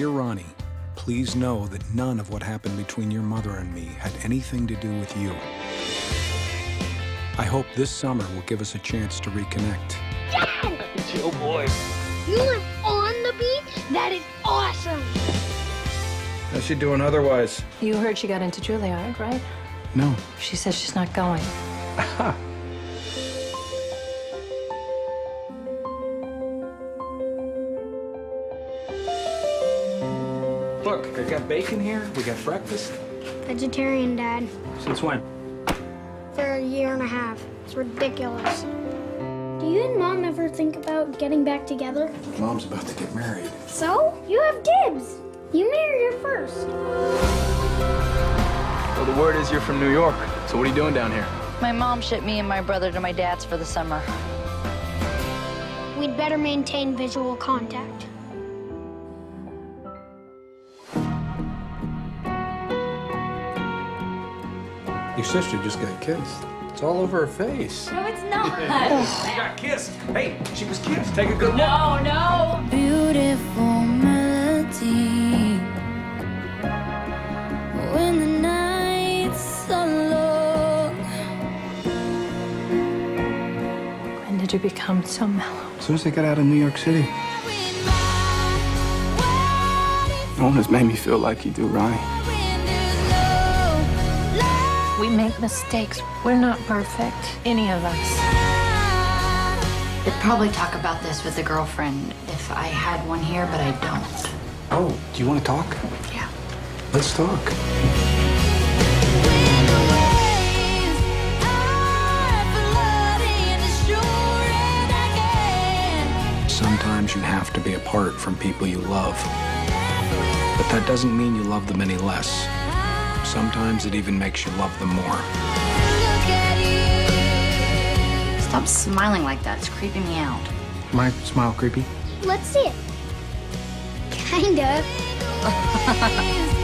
Dear Ronnie, please know that none of what happened between your mother and me had anything to do with you. I hope this summer will give us a chance to reconnect. Dad! Oh boy. You live on the beach? That is awesome. How's she doing otherwise? You heard she got into Juilliard, right? No. She says she's not going. Look, I got bacon here. We got breakfast. Vegetarian, Dad. Since when? For a year and a half. It's ridiculous. Do you and Mom ever think about getting back together? Mom's about to get married. So? You have dibs. You married her first. Well, the word is you're from New York. So what are you doing down here? My mom shipped me and my brother to my dad's for the summer. We'd better maintain visual contact. Your sister just got kissed. It's all over her face. No, it's not. She got kissed. Hey, she was kissed. Take a good look. no, no. Beautiful melody when the nights are long. When did you become so mellow? As soon as I got out of New York City. No one has made me feel like you do, Ronnie. We make mistakes. We're not perfect, any of us. I'd probably talk about this with a girlfriend if I had one here, but I don't. Oh, do you want to talk? Yeah. Let's talk. Sometimes you have to be apart from people you love. But that doesn't mean you love them any less. Sometimes it even makes you love them more. Stop smiling like that. It's creeping me out. My smile creepy? Let's see it. Kinda.